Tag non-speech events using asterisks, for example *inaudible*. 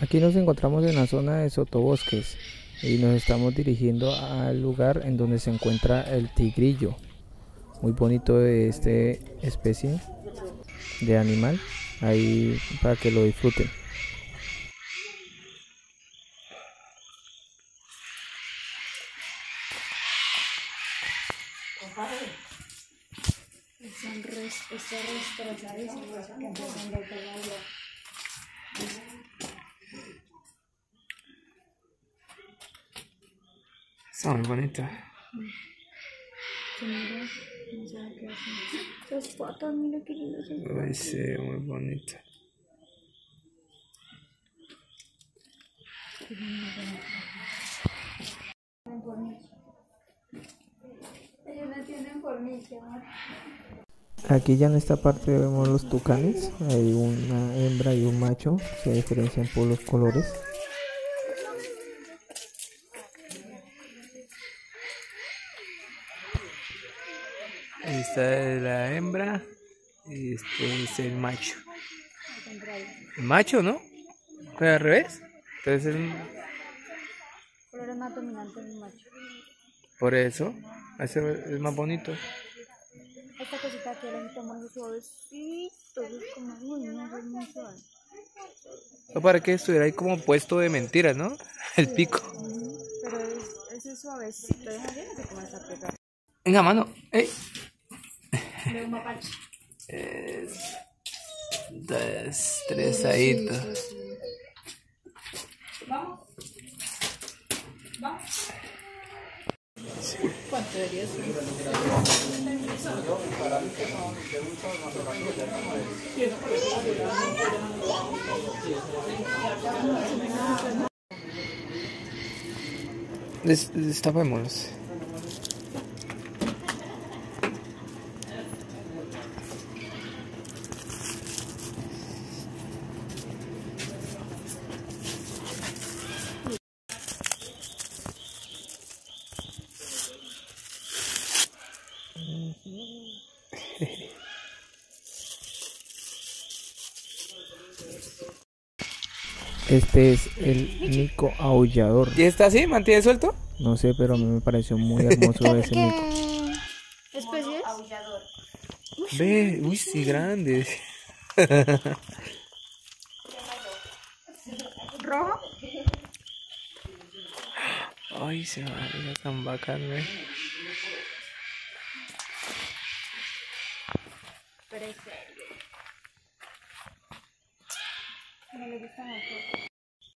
Aquí nos encontramos en la zona de Sotobosques y nos estamos dirigiendo al lugar en donde se encuentra el tigrillo. Muy bonito de este especie de animal. Ahí para que lo disfruten. Está muy bonita. Las patas, mira qué. Ay, sí, muy bonita. Aquí ya en esta parte vemos los tucanes. Hay una hembra y un macho. Se diferencian por los colores. Esta es la hembra y este es el macho. El macho, ¿no? ¿Pero al revés? Entonces, el- color es más dominante el macho. por eso, ese es más bonito. Esta cosita aquí la necesitamos suavecito. Es como, uy, no, es muy suave. No para que estuviera ahí como puesto de mentiras, ¿no? *laughs* El pico. Ujú, Pero es, ese es suavecito. Bien, así como está pegado. Venga, mano. É, das três saídas. Assim. Vamos? Vamos? Quanto é isso? Está, vamos. *laughs* Este es el mico aullador. ¿Y está así? ¿Mantiene suelto? No sé, pero a mí me pareció muy hermoso *laughs* ese mico. ¿Qué especie es? Ve, uy, sí, grandes. *laughs* ¿Rojo? Ay, se va, mira tan bacán, ve. parece. No me gusta la foto.